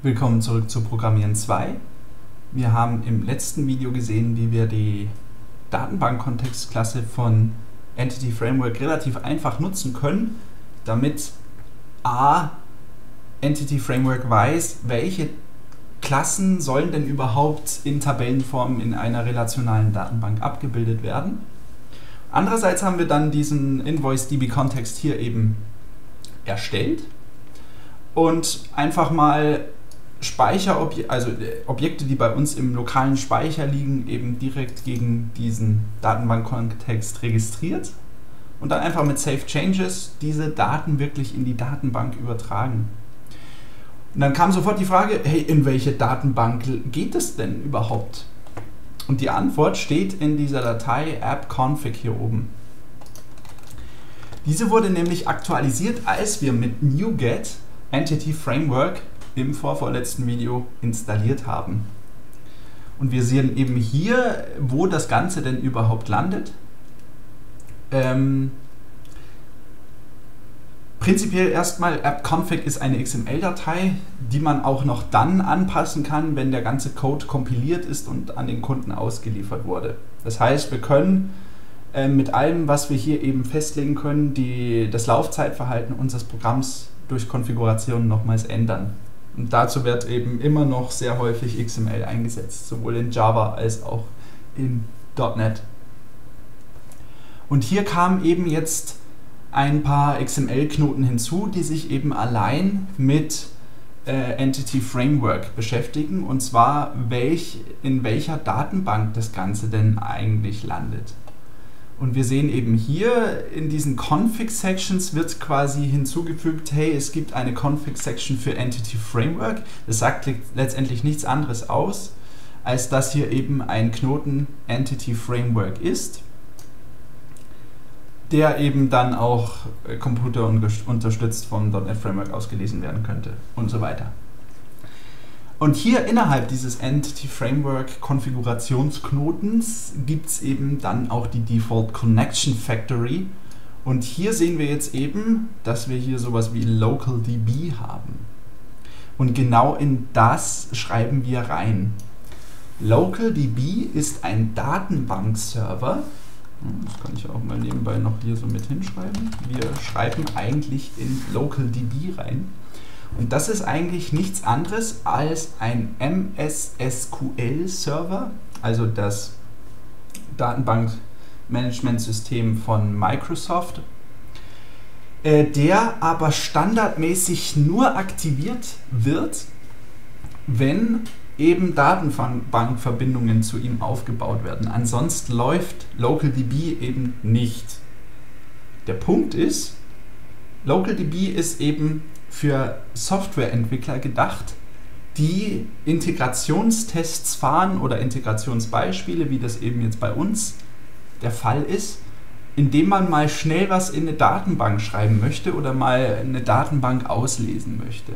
Willkommen zurück zu Programmieren 2. Wir haben im letzten Video gesehen, wie wir die Datenbank-Kontextklasse von Entity Framework relativ einfach nutzen können, damit a. Entity Framework weiß, welche Klassen sollen denn überhaupt in Tabellenform in einer relationalen Datenbank abgebildet werden. Andererseits haben wir dann diesen InvoiceDB-Kontext hier eben erstellt und einfach mal Speicherobjekte, also äh, Objekte, die bei uns im lokalen Speicher liegen, eben direkt gegen diesen Datenbankkontext registriert und dann einfach mit Save Changes diese Daten wirklich in die Datenbank übertragen. Und dann kam sofort die Frage, hey, in welche Datenbank geht es denn überhaupt? Und die Antwort steht in dieser Datei appconfig hier oben. Diese wurde nämlich aktualisiert, als wir mit NuGet Entity Framework im vorvorletzten Video installiert haben. Und wir sehen eben hier, wo das Ganze denn überhaupt landet. Ähm, prinzipiell erstmal, appconfig ist eine XML-Datei, die man auch noch dann anpassen kann, wenn der ganze Code kompiliert ist und an den Kunden ausgeliefert wurde. Das heißt, wir können äh, mit allem, was wir hier eben festlegen können, die, das Laufzeitverhalten unseres Programms durch Konfiguration nochmals ändern. Und dazu wird eben immer noch sehr häufig XML eingesetzt, sowohl in Java als auch in .NET. Und hier kamen eben jetzt ein paar XML-Knoten hinzu, die sich eben allein mit äh, Entity Framework beschäftigen, und zwar welch, in welcher Datenbank das Ganze denn eigentlich landet. Und wir sehen eben hier in diesen Config-Sections wird quasi hinzugefügt, hey, es gibt eine Config-Section für Entity Framework. Das sagt letztendlich nichts anderes aus, als dass hier eben ein Knoten Entity Framework ist, der eben dann auch äh, Computer unterstützt vom .NET Framework ausgelesen werden könnte und so weiter. Und hier innerhalb dieses Entity Framework Konfigurationsknotens gibt es eben dann auch die Default Connection Factory. Und hier sehen wir jetzt eben, dass wir hier sowas wie LocalDB haben. Und genau in das schreiben wir rein. LocalDB ist ein Datenbankserver. Das kann ich auch mal nebenbei noch hier so mit hinschreiben. Wir schreiben eigentlich in LocalDB rein. Und das ist eigentlich nichts anderes als ein MS-SQL-Server, also das Datenbankmanagementsystem von Microsoft, äh, der aber standardmäßig nur aktiviert wird, wenn eben Datenbankverbindungen zu ihm aufgebaut werden. Ansonsten läuft LocalDB eben nicht. Der Punkt ist, LocalDB ist eben für Softwareentwickler gedacht, die Integrationstests fahren oder Integrationsbeispiele, wie das eben jetzt bei uns der Fall ist, indem man mal schnell was in eine Datenbank schreiben möchte oder mal eine Datenbank auslesen möchte.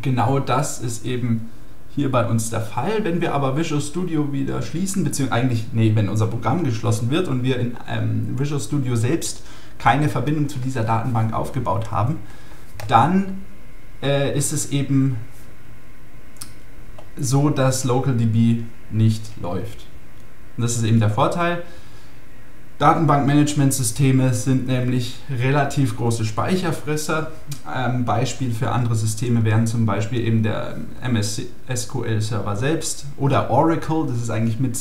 Genau das ist eben hier bei uns der Fall. Wenn wir aber Visual Studio wieder schließen, beziehungsweise eigentlich, nee, wenn unser Programm geschlossen wird und wir in ähm, Visual Studio selbst keine Verbindung zu dieser Datenbank aufgebaut haben, dann äh, ist es eben so, dass LocalDB nicht läuft. Und das ist eben der Vorteil. Datenbankmanagementsysteme sind nämlich relativ große Speicherfresser. Ein Beispiel für andere Systeme wären zum Beispiel eben der MS SQL Server selbst oder Oracle. Das ist eigentlich mit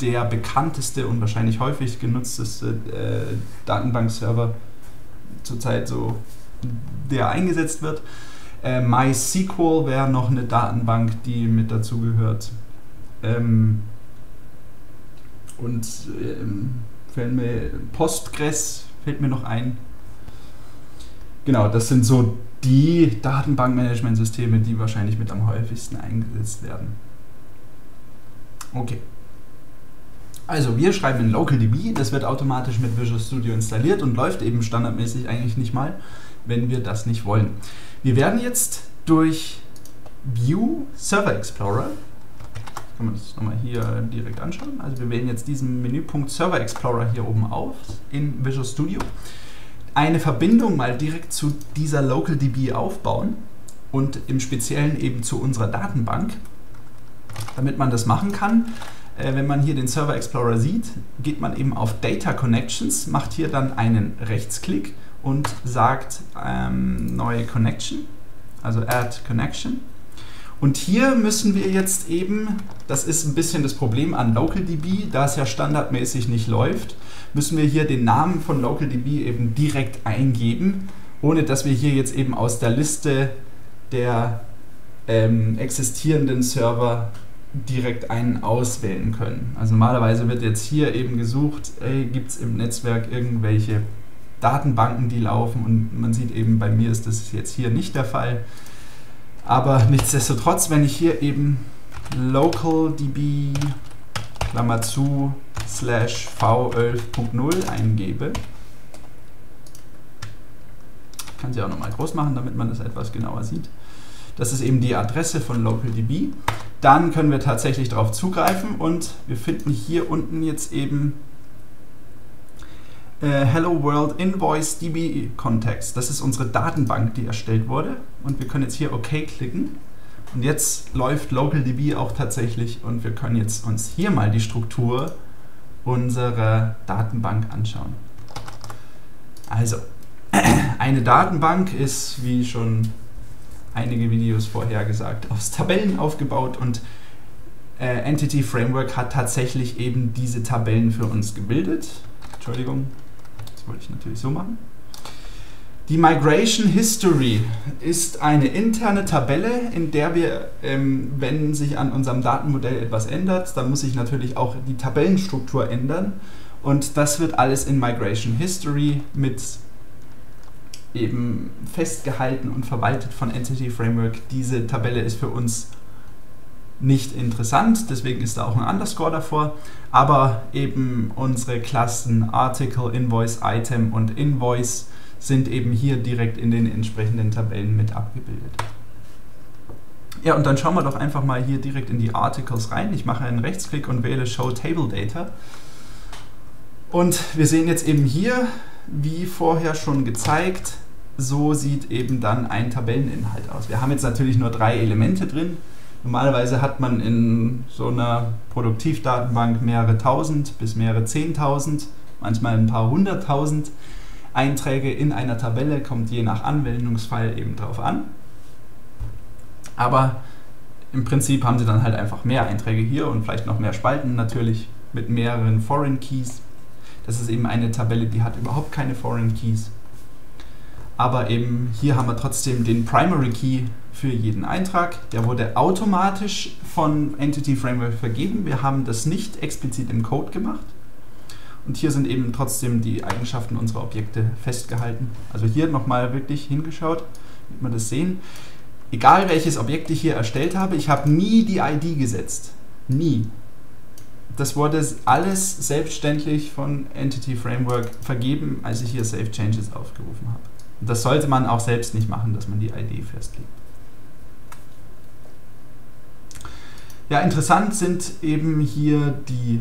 der bekannteste und wahrscheinlich häufig genutzteste äh, Datenbankserver zurzeit so der eingesetzt wird. Äh, MySQL wäre noch eine Datenbank, die mit dazu gehört. Ähm, und ähm, fällt mir Postgres fällt mir noch ein. Genau, das sind so die Datenbankmanagementsysteme, die wahrscheinlich mit am häufigsten eingesetzt werden. Okay. Also wir schreiben in LocalDB, das wird automatisch mit Visual Studio installiert und läuft eben standardmäßig eigentlich nicht mal wenn wir das nicht wollen. Wir werden jetzt durch View Server Explorer, kann man das nochmal hier direkt anschauen, also wir wählen jetzt diesen Menüpunkt Server Explorer hier oben auf in Visual Studio, eine Verbindung mal direkt zu dieser LocalDB aufbauen und im Speziellen eben zu unserer Datenbank. Damit man das machen kann, wenn man hier den Server Explorer sieht, geht man eben auf Data Connections, macht hier dann einen Rechtsklick und sagt ähm, neue Connection, also Add Connection. Und hier müssen wir jetzt eben, das ist ein bisschen das Problem an LocalDB, da es ja standardmäßig nicht läuft, müssen wir hier den Namen von LocalDB eben direkt eingeben, ohne dass wir hier jetzt eben aus der Liste der ähm, existierenden Server direkt einen auswählen können. Also normalerweise wird jetzt hier eben gesucht, gibt es im Netzwerk irgendwelche Datenbanken, die laufen und man sieht eben, bei mir ist das jetzt hier nicht der Fall. Aber nichtsdestotrotz, wenn ich hier eben localdb Klammer zu slash v11.0 eingebe, ich kann sie auch nochmal groß machen, damit man das etwas genauer sieht. Das ist eben die Adresse von localdb. Dann können wir tatsächlich darauf zugreifen und wir finden hier unten jetzt eben äh, Hello World Invoice DB Context. Das ist unsere Datenbank, die erstellt wurde. Und wir können jetzt hier OK klicken. Und jetzt läuft LocalDB auch tatsächlich und wir können jetzt uns hier mal die Struktur unserer Datenbank anschauen. Also, eine Datenbank ist, wie schon einige Videos vorher gesagt, aus Tabellen aufgebaut und äh, Entity Framework hat tatsächlich eben diese Tabellen für uns gebildet. Entschuldigung, wollte ich natürlich so machen. Die Migration History ist eine interne Tabelle, in der wir, ähm, wenn sich an unserem Datenmodell etwas ändert, dann muss sich natürlich auch die Tabellenstruktur ändern. Und das wird alles in Migration History mit eben festgehalten und verwaltet von Entity Framework. Diese Tabelle ist für uns nicht interessant, deswegen ist da auch ein Underscore davor, aber eben unsere Klassen Article, Invoice, Item und Invoice sind eben hier direkt in den entsprechenden Tabellen mit abgebildet. Ja, und dann schauen wir doch einfach mal hier direkt in die Articles rein. Ich mache einen Rechtsklick und wähle Show Table Data. Und wir sehen jetzt eben hier, wie vorher schon gezeigt, so sieht eben dann ein Tabelleninhalt aus. Wir haben jetzt natürlich nur drei Elemente drin. Normalerweise hat man in so einer Produktivdatenbank mehrere tausend bis mehrere zehntausend, manchmal ein paar hunderttausend Einträge in einer Tabelle, kommt je nach Anwendungsfall eben drauf an. Aber im Prinzip haben sie dann halt einfach mehr Einträge hier und vielleicht noch mehr Spalten natürlich mit mehreren Foreign Keys. Das ist eben eine Tabelle, die hat überhaupt keine Foreign Keys. Aber eben hier haben wir trotzdem den Primary Key für jeden Eintrag. Der wurde automatisch von Entity Framework vergeben. Wir haben das nicht explizit im Code gemacht. Und hier sind eben trotzdem die Eigenschaften unserer Objekte festgehalten. Also hier nochmal wirklich hingeschaut, damit man das sehen. Egal welches Objekt ich hier erstellt habe, ich habe nie die ID gesetzt. Nie. Das wurde alles selbstständig von Entity Framework vergeben, als ich hier Save Changes aufgerufen habe. Das sollte man auch selbst nicht machen, dass man die ID festlegt. Ja, interessant sind eben hier die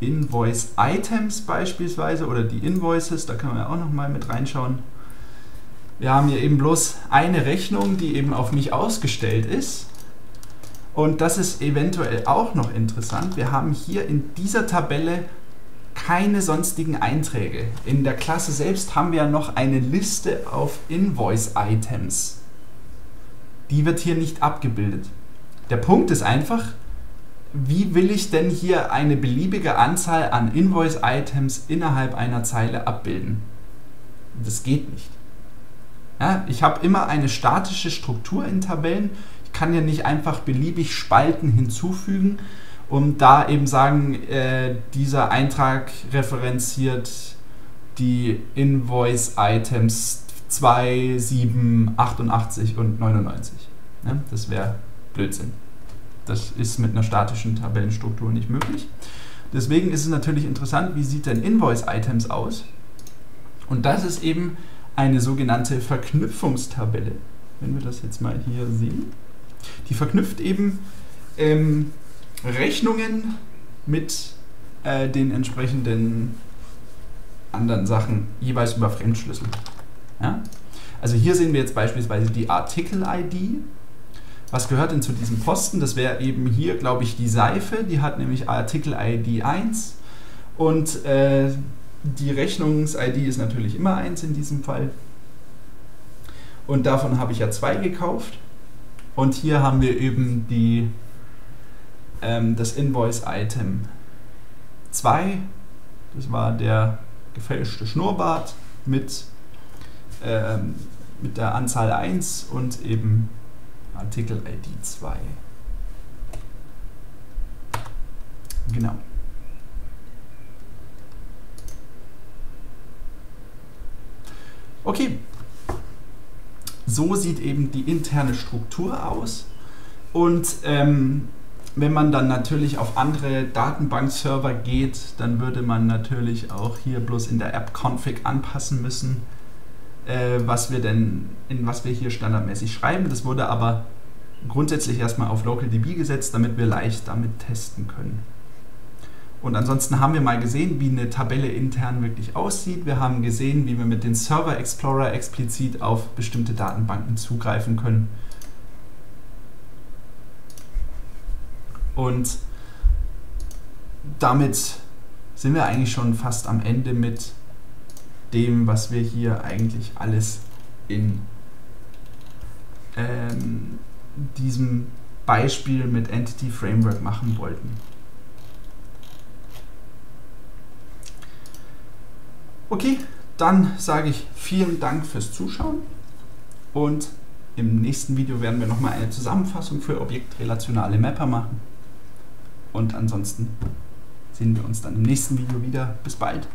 Invoice-Items beispielsweise oder die Invoices, da können wir auch nochmal mit reinschauen. Wir haben hier eben bloß eine Rechnung, die eben auf mich ausgestellt ist. Und das ist eventuell auch noch interessant. Wir haben hier in dieser Tabelle keine sonstigen Einträge. In der Klasse selbst haben wir noch eine Liste auf Invoice-Items. Die wird hier nicht abgebildet. Der Punkt ist einfach, wie will ich denn hier eine beliebige Anzahl an Invoice-Items innerhalb einer Zeile abbilden? Das geht nicht. Ja, ich habe immer eine statische Struktur in Tabellen. Ich kann ja nicht einfach beliebig Spalten hinzufügen und da eben sagen, äh, dieser Eintrag referenziert die Invoice-Items 2, 7, 88 und 99. Ja, das wäre Blödsinn. Das ist mit einer statischen Tabellenstruktur nicht möglich. Deswegen ist es natürlich interessant, wie sieht denn Invoice-Items aus? Und das ist eben eine sogenannte Verknüpfungstabelle. Wenn wir das jetzt mal hier sehen. Die verknüpft eben ähm, Rechnungen mit äh, den entsprechenden anderen Sachen jeweils über Fremdschlüssel. Ja? Also hier sehen wir jetzt beispielsweise die Artikel-ID. Was gehört denn zu diesem Posten? Das wäre eben hier, glaube ich, die Seife. Die hat nämlich Artikel-ID 1 und äh, die Rechnungs-ID ist natürlich immer 1 in diesem Fall. Und davon habe ich ja zwei gekauft. Und hier haben wir eben die, ähm, das Invoice-Item 2. Das war der gefälschte Schnurrbart mit, ähm, mit der Anzahl 1 und eben Artikel-ID 2. Genau. Okay, so sieht eben die interne Struktur aus. Und ähm, wenn man dann natürlich auf andere Datenbankserver geht, dann würde man natürlich auch hier bloß in der App-Config anpassen müssen, äh, was wir denn, in was wir hier standardmäßig schreiben. Das wurde aber grundsätzlich erstmal auf LocalDB gesetzt, damit wir leicht damit testen können. Und ansonsten haben wir mal gesehen, wie eine Tabelle intern wirklich aussieht. Wir haben gesehen, wie wir mit dem Server Explorer explizit auf bestimmte Datenbanken zugreifen können. Und damit sind wir eigentlich schon fast am Ende mit dem, was wir hier eigentlich alles in ähm, diesem Beispiel mit Entity Framework machen wollten. Okay, dann sage ich vielen Dank fürs Zuschauen und im nächsten Video werden wir nochmal eine Zusammenfassung für objektrelationale Mapper machen. Und ansonsten sehen wir uns dann im nächsten Video wieder. Bis bald.